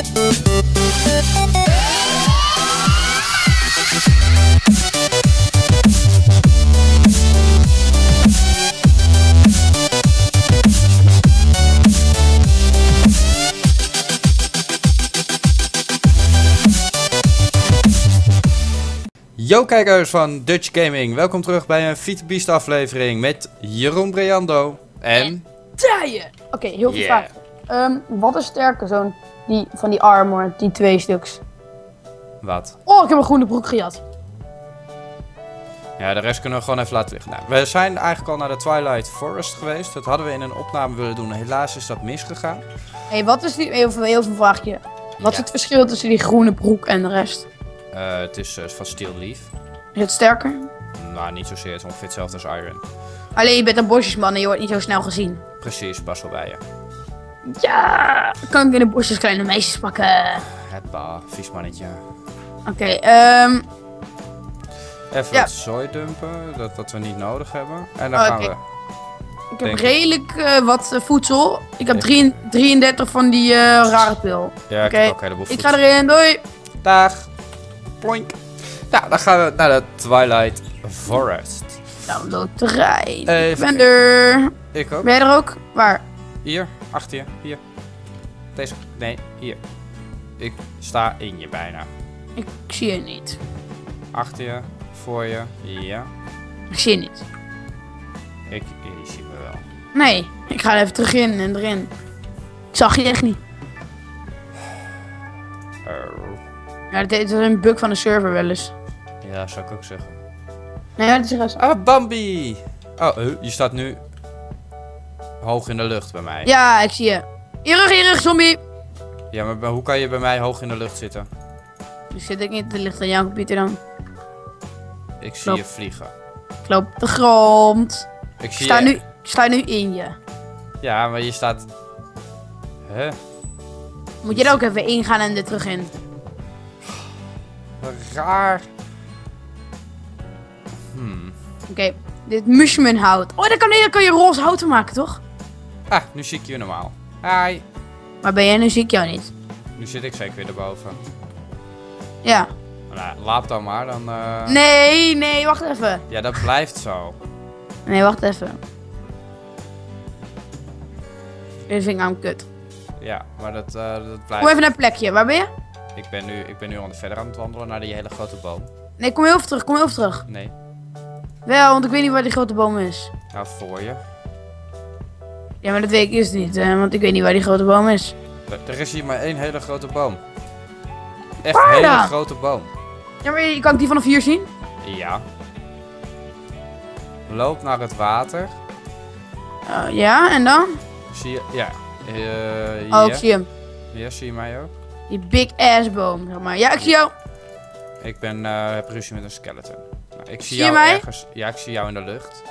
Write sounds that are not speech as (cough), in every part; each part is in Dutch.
Yo kijkers van Dutch Gaming, welkom terug bij een Feed Beast aflevering met Jeroen Breando en... Draaien! Oké, heel veel Yeah. vragen. Ehm, wat is sterker, zo'n die, van die armor, die twee stuks? Wat? Oh, ik heb een groene broek gejat. Ja, de rest kunnen we gewoon even laten liggen. Nou, we zijn eigenlijk al naar de Twilight Forest geweest. Dat hadden we in een opname willen doen. Helaas is dat misgegaan. Hé, hey, wat is die, even, heel veel vraagje. Wat is het verschil tussen die groene broek en de rest? Eh, het is eh, van Steel Leaf. Is het sterker? Nou, niet zozeer. Het is ongeveer hetzelfde als Iron. Alleen je bent een bosjesman en je wordt niet zo snel gezien. Precies, pas wel bij je. Ja, kan ik in de bosjes kleine meisjes pakken? Het ba, vies mannetje. Oké, ehm, Even Ja. wat zooi dumpen, dat, dat we niet nodig hebben. En dan Oh, gaan we... ik heb redelijk eh, wat eh, voedsel. Ik heb drie- 33 van die eh, rare pil. Ja, ik Oké, heb ook heleboel Ik voedsel. ga erin, doei! Dag. Ploink. Nou, dan gaan we naar de Twilight Forest. Download terrein. Even ik ben er. Ik ook. Ben jij er ook? Waar? Hier, achter je, hier. Deze, nee, hier. Ik sta in je bijna. Ik zie je niet. Achter je, voor je, ja. Ik zie je niet. Ik, je ziet me wel. Nee, ik ga er even terug in en erin. Ik zag je echt niet. Oh. Ja, dit is een bug van de server wel eens. Ja, zou ik ook zeggen. Nee, dat is serieus. Ah, Bambi! Oh, huh, je staat nu hoog in de lucht bij mij. Ja, ik zie je. Hier rug, zombie! Ja, maar hoe kan je bij mij hoog in de lucht zitten? Dus zit ik niet, er ligt aan jouw computer dan. Ik zie je vliegen. Ik loop op de grond. Ik Ik zie sta je... nu, ik sta nu in je. Ja, maar je staat... Huh? Moet je er ook even ingaan en er terug in. Raar. Hmm. Oké, dit mushroomhout. Oh, daar kan, daar kan je roze hout van maken, toch? Ah, nu zie ik je normaal. Hi. Maar ben jij nu zie ik jou niet. Nu zit ik zeker weer erboven. Ja. Nou, laat dan maar, dan... eh, Nee, nee, wacht even. Ja, dat blijft zo. Nee, wacht even. Dit vind ik namelijk kut. Ja, maar dat, eh, dat Kom blijft... even naar een plekje. Waar ben je? Ik ben nu, ik ben nu verder aan het wandelen naar die hele grote boom. Nee, kom heel even terug. Kom heel even terug. Nee, Wel, want ik weet niet waar die grote boom is. nou voor je. Ja, maar dat weet ik dus niet. eh, want ik weet niet waar die grote boom is. Er, er is hier maar één hele grote boom. Echt een hele dan? grote boom. Ja, maar kan ik die vanaf hier zien? Ja. Loop naar het water. Eh, ja, en dan? Zie je... Ja. Eh Oh, ik zie hem. Ja, zie je mij ook? Die big ass boom, zeg maar. Ja, ik zie jou. Ik ben, eh, heb ruzie met een skeleton. Nou, ik zie, Zie je jou mij? ergens... Ja, ik zie jou in de lucht.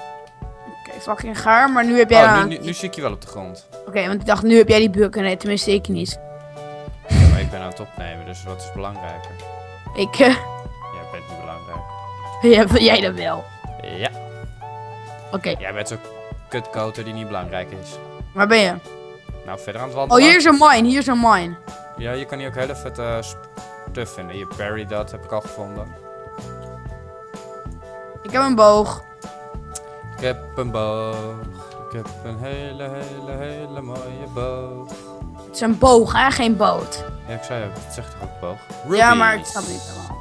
Oké, fucking gaar, maar nu heb jij... Oh, aan- nu, nu, ik je wel op de grond. Oké, want ik dacht, nu heb jij die buk. Nee, tenminste, ik niet. Ja, maar ik ben aan het opnemen, dus wat is belangrijker? Ik, eh, Jij bent niet belangrijk. (laughs) ja, jij dat wel. Ja. Oké, Jij bent zo'n kutkoter die niet belangrijk is. waar ben je? Nou, verder aan het Oh, wandelen. hier is een mine, hier is een mine. Ja, je kan hier ook hele vette stuff vinden. Hier, Barry, dat heb ik al gevonden. Ik heb een boog. Ik heb een boog. Ik heb een hele, hele, hele mooie boog. Het is een boog, hè? Geen boot. Ja, ik zei ook, het zegt toch ook boog? Ja, maar ik snap het niet helemaal.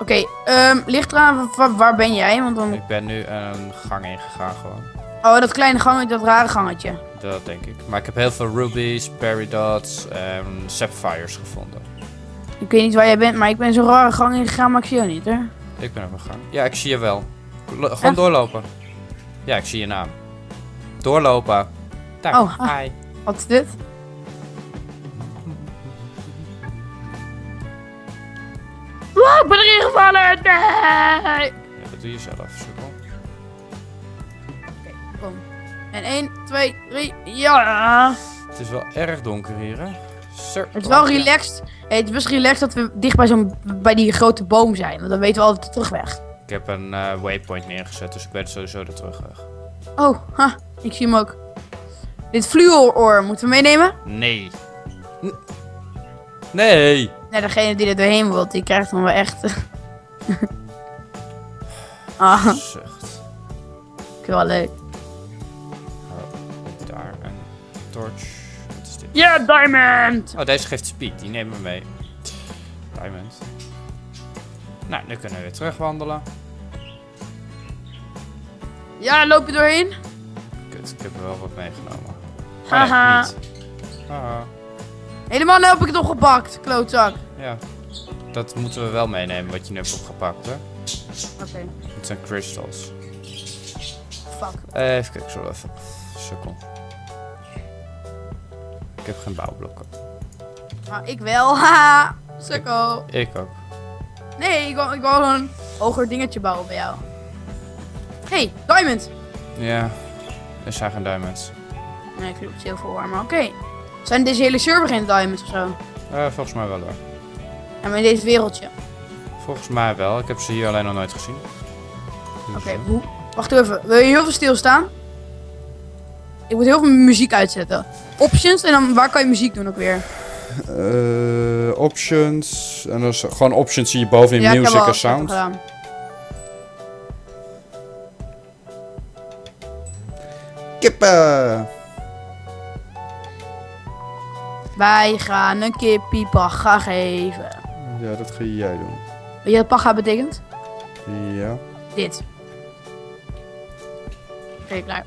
Oké, ehm, ligt eraan waar, waar ben jij? Want dan... Ik ben nu een gang ingegaan gewoon. Oh, dat kleine gangetje, dat rare gangetje. Dat denk ik. Maar ik heb heel veel rubies, peridots en sapphires gevonden. Ik weet niet waar jij bent, maar ik ben zo'n rare gang ingegaan, maar ik zie jou niet, hè? Ik ben op een gang. Ja, ik zie je wel. Gewoon Echt? doorlopen. Ja, ik zie je naam. Doorlopen. Oh, ah. Hi. Wat is dit? Ik ben erin gevallen! Nee! Ja, dat doe je zelf. Sukkel. Kom. En 1, 2, 3, ja! Het is wel erg donker hier, hè? Sir. Het is wel relaxed. Hey, het is best relaxed dat we dicht bij, zo'n, bij die grote boom zijn. Want dan weten we altijd de terugweg. Ik heb een eh, waypoint neergezet, dus ik weet sowieso de terugweg. Oh, ha, ik zie hem ook. Dit fluoroor moeten we meenemen? Nee. Nee! Nee, degene die er doorheen wilt, die krijgt dan wel echt... (laughs) ah, Zucht. ik wel leuk. Oh, daar een torch. Wat is dit? Ja, diamond! Oh, deze geeft speed. Die nemen we mee. Diamond. Nou, nu kunnen we weer terugwandelen. Ja, loop je doorheen? Kut, ik heb er wel wat meegenomen. Oh, Haha. Haha. Helemaal heb ik het opgepakt, klootzak. Ja. Dat moeten we wel meenemen, wat je nu hebt opgepakt, hè. Oké, Het zijn crystals. fuck. Even kijken, zo even. Sukkel. Ik heb geen bouwblokken. Nou, ik wel, haha. Sukkel. Ik ook. Nee, ik wil, ik wil gewoon een hoger dingetje bouwen bij jou. hey, diamond. Ja. Er zijn geen diamonds. Nee, het heel veel warm, maar oké. Zijn deze hele server geen diamonds of zo? Eh, volgens mij wel hoor. Ja, maar in deze wereldje. Volgens mij wel. Ik heb ze hier alleen nog nooit gezien. Dus, Oké, hoe- wacht even. Wil je heel veel stilstaan? Ik moet heel veel muziek uitzetten. Options en dan waar kan je muziek doen ook weer? Eh, options. En dan is gewoon options zie je bovenin heb music en sound. Kippen! Wij gaan een kippie paga geven. Ja, dat ga jij doen. Weet je wat paga betekent? Ja. Dit. Oké, klaar.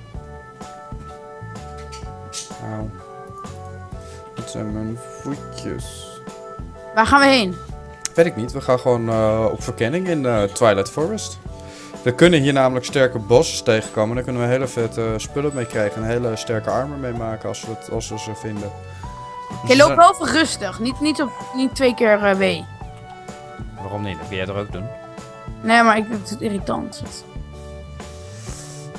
Dat zijn mijn voetjes. Waar gaan we heen? Weet ik niet. We gaan gewoon eh, op verkenning in eh, Twilight Forest. We kunnen hier namelijk sterke bosses tegenkomen. Daar kunnen we hele vette spullen mee krijgen. Een hele sterke armor mee maken als we, het, als we ze vinden. Dus loop we wel even rustig. Niet, niet, op, niet twee keer eh, W. Waarom niet? Dat kun jij er ook doen. Nee, maar ik vind het irritant.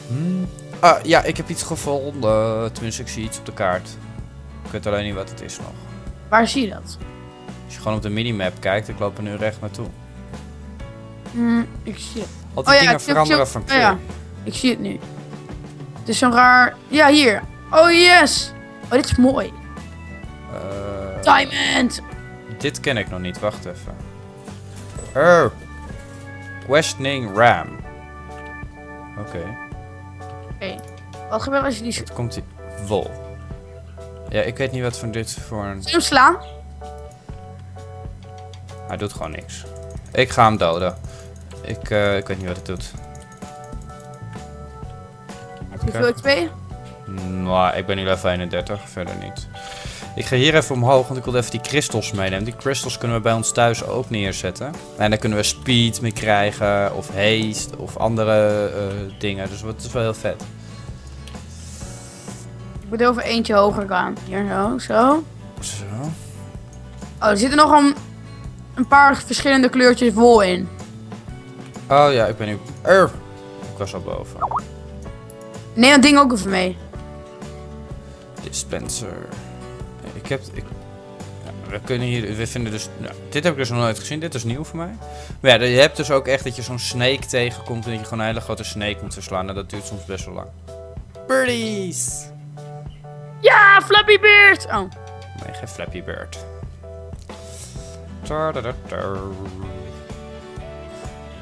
Hmm. Ah, ja, ik heb iets gevonden. Tenminste, ik zie iets op de kaart. Ik weet alleen niet wat het is nog. Waar zie je dat? Als je gewoon op de minimap kijkt, ik loop er nu recht naartoe. Hm, ik zie het. Al die Oh ja, dingen veranderen van zie- kleur. oh ja, ik zie het nu. Het is zo'n raar... Ja, hier. Oh, yes. Oh, dit is mooi. Eh, Diamond. dit ken ik nog niet, wacht even. Oh. Questioning Ram. Oké, Oké. Wat gebeurt als je die... wat komt die? Wol. Ja, ik weet niet wat van dit voor een... Hem slaan? Hij doet gewoon niks. Ik ga hem doden. Ik, eh, ik weet niet wat het doet. Hoeveel XP? Nou, ik ben nu level 31, verder niet. Ik ga hier even omhoog, want ik wil even die crystals meenemen. Die crystals kunnen we bij ons thuis ook neerzetten. En daar kunnen we speed mee krijgen, of haste, of andere eh, dingen. Dus dat is wel heel vet. Ik moet over eentje hoger gaan. Hier, zo, zo. Zo. Oh, er zitten nog een, een paar verschillende kleurtjes wol in. Oh ja, ik ben nu... Er. Ik was al boven. Neem dat ding ook even mee. Dispenser. Ik heb... Ik, we kunnen hier... We vinden dus... Nou, dit heb ik dus nog nooit gezien. Dit is nieuw voor mij. Maar ja, je hebt dus ook echt dat je zo'n snake tegenkomt... en dat je gewoon een hele grote snake moet verslaan. En dat duurt soms best wel lang. Birdies! Ja, Flappy Beard! Oh. Nee, geen Flappy Bird.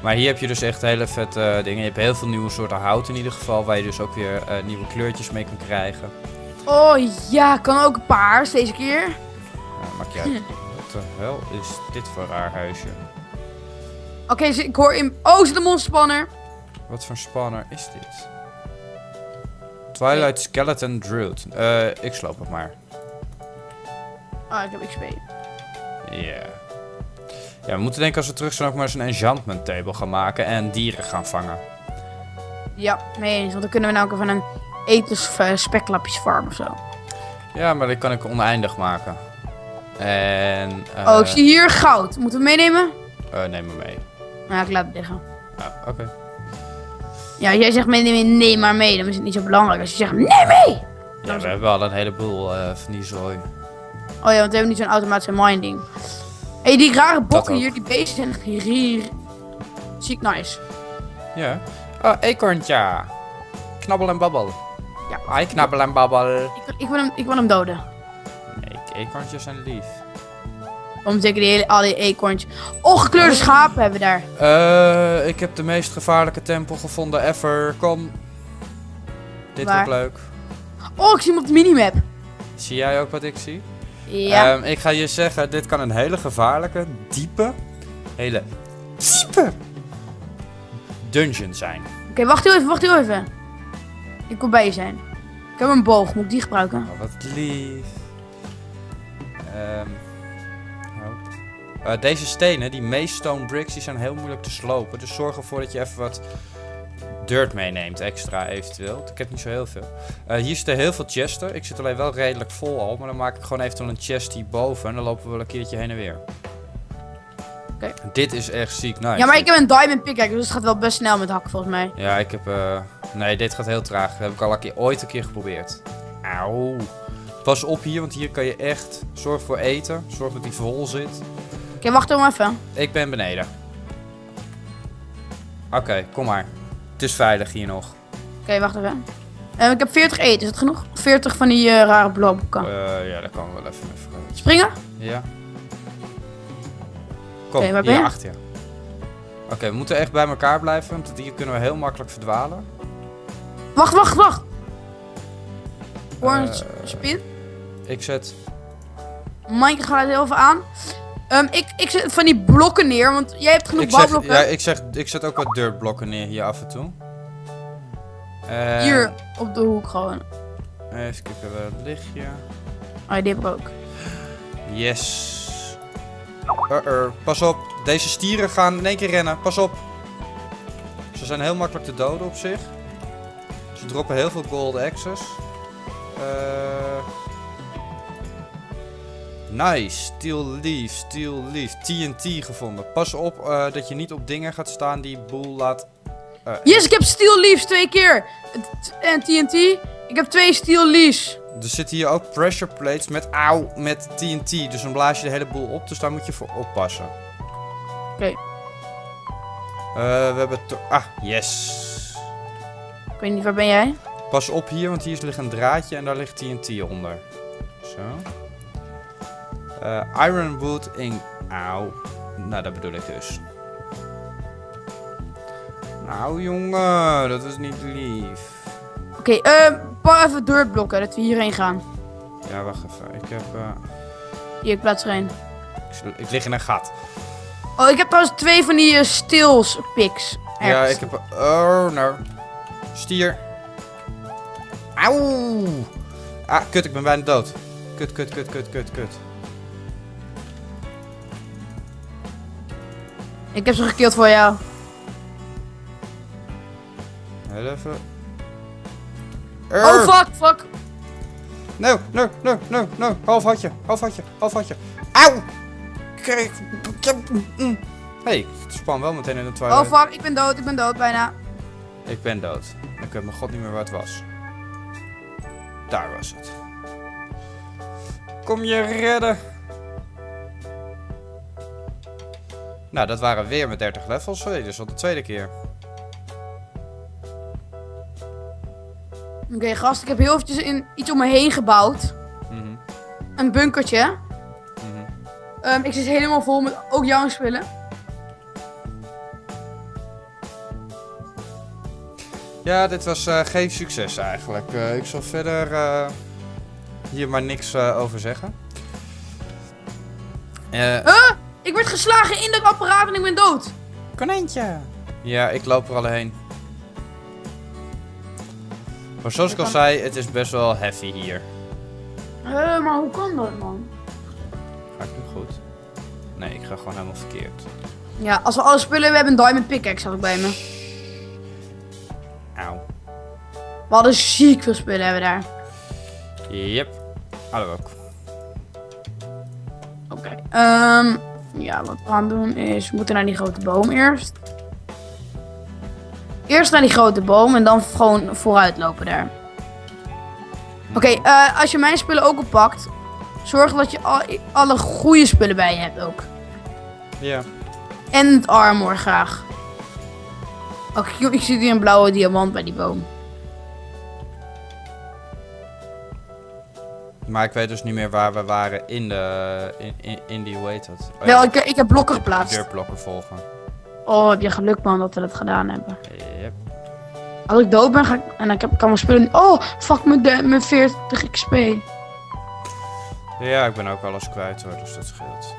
Maar hier heb je dus echt hele vette eh, dingen. Je hebt heel veel nieuwe soorten hout in ieder geval... waar je dus ook weer eh, nieuwe kleurtjes mee kan krijgen. Oh ja, kan ook paars deze keer. Ja, maakt je uit. (laughs) Wat de hel is dit voor raar huisje? Oké, ik hoor in... Oh, zit een monsterspanner. Wat voor spanner is dit? Twilight Skeleton Druid. Eh, ik sloop het maar. Oh, ik heb XP. Ja. Ja, we moeten denken als we terug zijn ook maar eens een enchantment table gaan maken en dieren gaan vangen. Ja, mee eens. Want dan kunnen we nou ook even een etens of eh, speklapjes farm of zo. Ja, maar die kan ik oneindig maken. En... eh, oh, ik zie hier goud. Moeten we meenemen? eh, neem me mee. Nou, ik laat het liggen. Ja, oké. Ja, jij zegt meenemen, neem maar mee. Dan is het niet zo belangrijk. Als je zegt, neem mee! Ja, we hebben al een heleboel eh, van die zooi. Oh ja, want we hebben niet zo'n automatische minding. Hé, hey, die rare bokken hier, die beesten zijn hier. Ziek nice. Ja. Oh, eekhoorntje. Knabbel en babbel. Ja. Hi, knabbel en babbel. Ik, wil- ik, wil hem, ik wil hem doden. Nee, eekhoorntjes zijn lief. Dan betekent die hele, al die eekhoorntjes. Oh, gekleurde schapen hebben we daar. Eh, ik heb de meest gevaarlijke tempel gevonden ever. Kom. Dit Waar? wordt leuk. Oh, ik zie hem op de minimap. Zie jij ook wat ik zie? Ja. Ehm, ik ga je zeggen, dit kan een hele gevaarlijke, diepe, hele diepe dungeon zijn. Oké, wacht heel even, wacht heel even. Ik wil bij je zijn. Ik heb een boog, moet ik die gebruiken? Oh, wat lief. Ehm, Eh, deze stenen, die Maze Stone Bricks, die zijn heel moeilijk te slopen. Dus zorg ervoor dat je even wat dirt meeneemt, extra eventueel. Ik heb niet zo heel veel. Eh, hier zitten heel veel chesten. Ik zit alleen wel redelijk vol al, maar dan maak ik gewoon eventueel een chest hierboven. En dan lopen we wel een keertje heen en weer. Dit is echt ziek nice. Ja, maar ik heb een diamond pickaxe, dus het gaat wel best snel met hakken volgens mij. Ja, ik heb... eh, Nee, dit gaat heel traag. Dat heb ik al een keer, ooit een keer geprobeerd. Auw. Pas op hier, want hier kan je echt... Zorg voor eten. Zorg dat die vol zit. Oké, wacht dan even. Ik ben beneden. Oké, kom maar. Het is veilig hier nog. Oké, wacht even. Eh, ik heb 40 eten, is dat genoeg? 40 van die eh, rare blobben. Eh, ja, dat kan wel even even. Springen? Ja. Kom, Oké, waar ben hier je? achter. Oké, we moeten echt bij elkaar blijven, want hier kunnen we heel makkelijk verdwalen. Wacht, wacht, wacht. S- spin. Ik zet... Mike gaat het heel even aan. Ehm, ik, ik zet van die blokken neer, want jij hebt genoeg Ik, zeg, ja, ik, zeg, ik zet ook wat dirtblokken neer hier af en toe. Eh, Hier, op de hoek gewoon. Even kijken, waar ligt je? Oh, die heb ik ook. Yes. Uh-uh. Pas op, deze stieren gaan in één keer rennen. Pas op. Ze zijn heel makkelijk te doden op zich. Ze droppen heel veel gold access. Eh Nice. Steel leaf, steel leaf. TNT gevonden. Pas op eh, dat je niet op dingen gaat staan die boel laat... eh, Yes, ik heb steel leaves twee keer. En TNT. Ik heb twee steel leaves. Er zitten hier ook pressure plates met auw, met TNT. Dus dan blaas je de hele boel op. Dus daar moet je voor oppassen. Oké. Eh, we hebben... Ah, yes. Ik weet niet, waar ben jij? Pas op hier, want hier ligt een draadje en daar ligt TNT onder. Zo. Eh Ironwood in... Auw. Nou, dat bedoel ik dus. Nou, jongen. Dat is niet lief. Oké, eh, pak even dirtblokken, dat we hierheen gaan. Ja, wacht even. Ik heb... eh, Hier, ik plaats er een. ik, lig in een gat. Oh, ik heb trouwens twee van die uh, steels picks. Ja, ik heb... Oh, nou. Stier. Auw. Ah, kut. Ik ben bijna dood. Kut, kut, kut, kut, kut, kut. Ik heb ze gekild voor jou. Heel even. Oh, fuck, fuck. No, no, no, no, no. Half hartje, half hartje, half hartje. Auw! Kijk. mm. hey, het span wel meteen in de twilight. Oh, fuck, ik ben dood, ik ben dood bijna. Ik ben dood. Ik weet mijn god niet meer waar het was. Daar was het. Kom je redden. Nou, dat waren weer met 30 levels. Dus al de tweede keer. Oké, gast, ik heb heel eventjes in, iets om me heen gebouwd. Mhm, Een bunkertje. mhm. Ehm, ik zit helemaal vol met ook jouw spullen. Ja, dit was eh, geen succes eigenlijk. Eh, ik zal verder eh, hier maar niks over zeggen. Eh, Ik werd geslagen in dat apparaat en ik ben dood. konijntje. Ja, ik loop er al heen. Maar zoals ik al zei, het is best wel heavy hier. Eh, maar hoe kan dat, man? Ga ik nu goed? Nee, ik ga gewoon helemaal verkeerd. Ja, als we alle spullen hebben, hebben we een diamond pickaxe had ik bij me. Auw. We hadden ziek veel spullen hebben we daar. Yep. Hadden we ook. Oké. Ehm, ja, wat we gaan doen is, we moeten naar die grote boom eerst. Eerst naar die grote boom en dan gewoon vooruit lopen daar. Oké, eh, als je mijn spullen ook oppakt, zorg dat je al, alle goede spullen bij je hebt ook. Ja. En het armor graag. Oké, ik zie hier een blauwe diamant bij die boom. Maar ik weet dus niet meer waar we waren in de... In, in, in die, hoe heet dat? Oh, Wel, ik, ik heb blokken geplaatst. Deurblokken volgen. Oh, heb je geluk man dat we dat gedaan hebben. Yep. Als ik dood ben ga ik, en ik heb, kan mijn spullen... Oh, fuck mijn, mijn 40 XP. Ja, ik ben ook alles kwijt hoor, dus dat scheelt.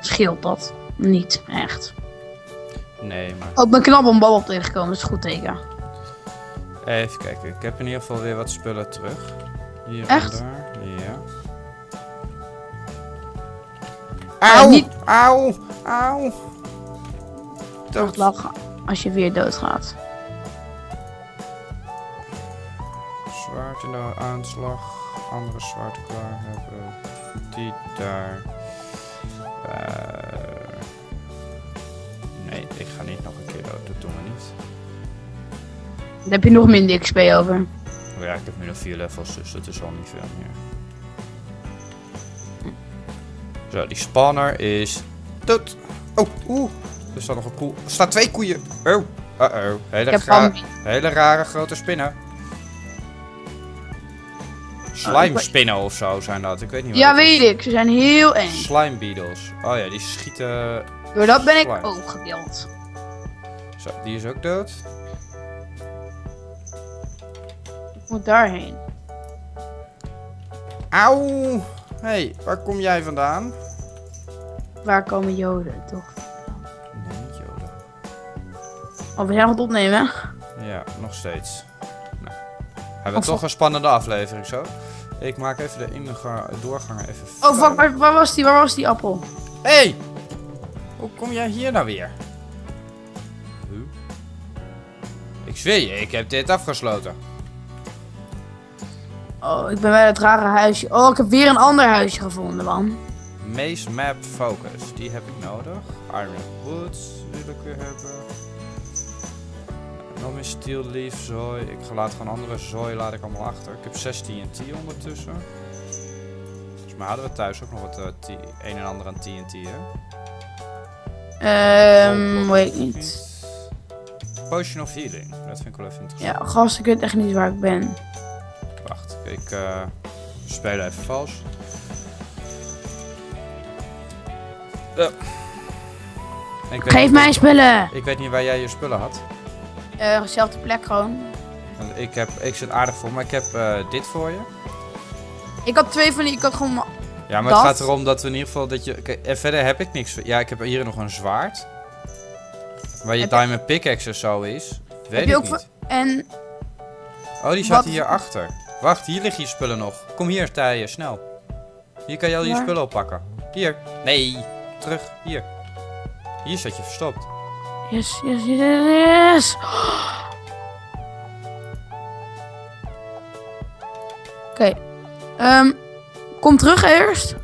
Scheelt dat? Niet, echt. Nee, maar... Oh, ik ben knap om babbel tegengekomen, dat is een goed teken. Even kijken, ik heb in ieder geval weer wat spullen terug. Hier Echt? en daar, ja. Auw! niet- Auw! Auw! Dood. lachen als je weer doodgaat. Zwaard in de aanslag. Andere zwaard klaar hebben. Die daar. Eh, Dan heb je nog minder XP over. Oh ja, ik heb nu nog vier levels, dus dat is al niet veel meer. Zo, die spanner is dood. Oh, oeh. Er staat nog een koe. Er staan twee koeien. Oh, uh-oh. Hele, hele rare grote spinnen. Slime spinnen of zo zijn dat. Ik weet niet wat Ja, weet ik. Ze zijn heel eng. Slime beetles. Oh ja, die schieten. Door dat ben ik ook gedeeld. Zo, die is ook dood. Moet daarheen. Auw. Hé, hey, waar kom jij vandaan? Waar komen joden, toch? Nee, niet Yoda. Oh, we zijn aan het opnemen. Ja, nog steeds. Nou, hebben we toch een spannende aflevering zo. Ik maak even de inga- doorgangen even Oh, fuck, waar, waar was die? Waar was die appel? Hey! Hoe kom jij hier nou weer? Huh? Ik zweer je, ik heb dit afgesloten. Oh, ik ben bij het rare huisje. Oh, ik heb weer een ander huisje gevonden, man. Maze Map Focus, die heb ik nodig. Iron Woods wil ik weer hebben. Nog meer steel leaf zooi. Ik laat gewoon andere zooi laat ik allemaal achter. Ik heb 16 TNT ondertussen. Volgens mij hadden we thuis ook nog wat eh, T- een en ander aan TNT, hè? Ehm, Oh, weet ik niet. Potion of Healing, dat vind ik wel even interessant. Ja, gast, ik weet echt niet waar ik ben. Ik eh speel even vals. Ik Geef niet- mij spullen! Ik weet niet waar jij je spullen had. Eh, dezelfde plek gewoon. Want ik, heb, ik zit aardig vol, maar ik heb eh, dit voor je. Ik had twee van die, ik had gewoon... Ja, maar Dat? het gaat erom dat we in ieder geval dat je... Kijk, en verder heb ik niks. Ja, ik heb hier nog een zwaard. Waar je Heb diamond pickaxe zo is. Weet Heb je ik ook niet. van- En Oh, die zat hier achter. Wacht, hier liggen je spullen nog. Kom hier, Tijen, snel. Hier kan je al je spullen oppakken. Hier. Nee, terug. Hier. Hier zat je verstopt. Yes, yes, yes, yes. Oké. Ehm, kom terug eerst.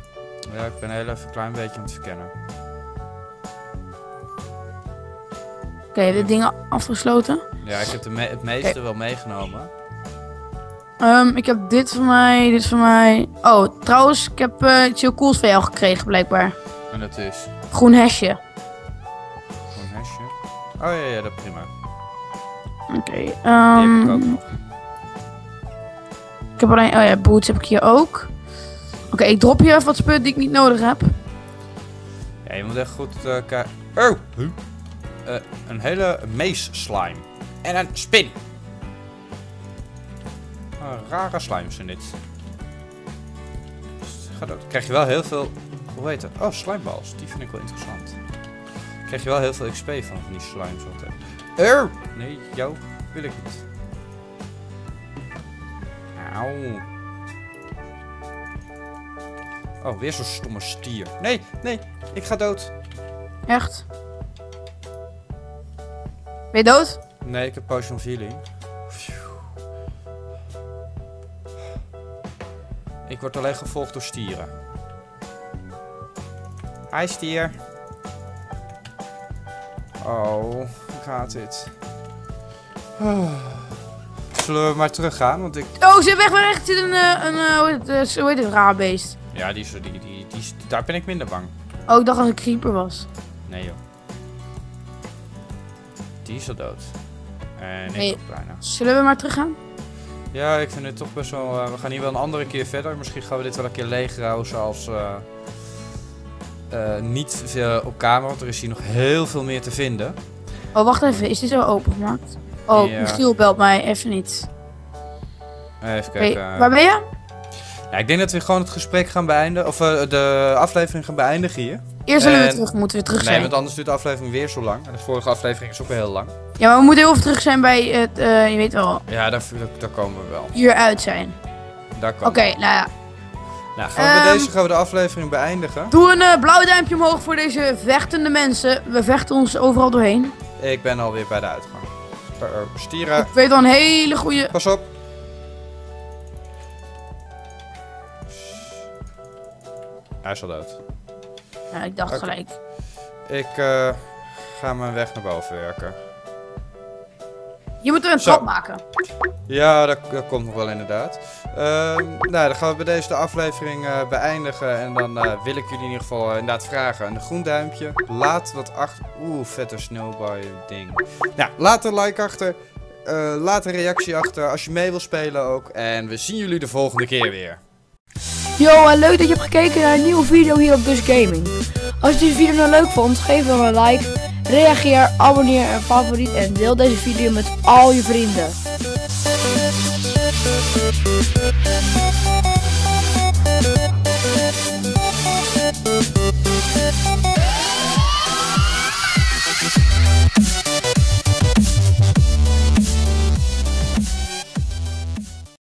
Ja, ik ben heel even een klein beetje aan het verkennen. Oké, de dingen afgesloten. Ja, ik heb me- het meeste wel meegenomen. Ehm, ik heb dit van mij, dit van mij. Oh, trouwens, ik heb eh iets heel cools van jou gekregen, blijkbaar. En dat is Groen hesje. een hesje. Oh ja, ja, dat prima. Oké. Die ehm, heb ik ook nog. ik heb alleen, oh ja, boots heb ik hier ook. Oké, ik drop hier even wat spullen die ik niet nodig heb. Ja, je moet echt goed kijken. Oh! Huh? Eh, een hele maze slime. En een spin. Rare slimes zijn dit. Ga dood. Krijg je wel heel veel... Hoe heet dat? Oh, slimeballs. Die vind ik wel interessant. Krijg je wel heel veel XP van, van die slimes altijd. Oh! Nee, jou wil ik niet. Auw. Oh, weer zo'n stomme stier. Nee, nee, ik ga dood. Echt. Ben je dood? Nee, ik heb Potion of Healing. Ik word alleen gevolgd door stieren. Hi stier. Oh, hoe gaat dit? (sighs) Zullen we maar teruggaan? Want ik... Oh, ze weg, weg. Er zit een, eh, een eh, hoe heet het, eh, heet het, raar beest. Ja, die, die, die, die, daar ben ik minder bang. Oh, ik dacht dat het een creeper was. Nee joh. Die is al dood. En ik Nee. ook bijna. Zullen we maar teruggaan? Ja, ik vind het toch best wel... eh, we gaan hier wel een andere keer verder. Misschien gaan we dit wel een keer leegrouwen zoals... eh, eh, niet veel op camera, want er is hier nog heel veel meer te vinden. Oh, wacht even. Is dit zo opengemaakt? Oh, Ja. Michiel belt mij. Even niet. Even Hey, kijken. waar ben je? Ja, ik denk dat we gewoon het gesprek gaan beëindigen. Of de aflevering gaan beëindigen hier. Eerst zullen we terug, moeten we terug Nee, zijn. want anders duurt de aflevering weer zo lang. En de vorige aflevering is ook weer heel lang. Ja, maar we moeten heel even terug zijn bij het, eh, je weet wel, Ja, daar, daar, komen we wel. hier uit zijn. Daar Oké, komen we. nou ja. Nou, gaan we bij Ehm, deze gaan we de aflevering beëindigen. Doe een eh, blauw duimpje omhoog voor deze vechtende mensen. We vechten ons overal doorheen. Ik ben alweer bij de uitgang. Uh, Stieren, Ik weet wel een hele goede... pas op. Hij is al dood. Ja, ik dacht gelijk. Ik eh, ga mijn weg naar boven werken. Je moet er een trap maken. Ja, dat, dat komt nog wel inderdaad. Ehm, nou, dan gaan we bij deze de aflevering eh, beëindigen. En dan eh, wil ik jullie in ieder geval inderdaad vragen. Een groen duimpje. Laat wat achter. Oeh, vette snowboy ding. Nou, laat een like achter. Laat een reactie achter als je mee wil spelen ook. En we zien jullie de volgende keer weer. Yo, en leuk dat je hebt gekeken naar een nieuwe video hier op Gus Gaming. Als je deze video nou leuk vond, geef dan een like, reageer, abonneer en favoriet en deel deze video met al je vrienden.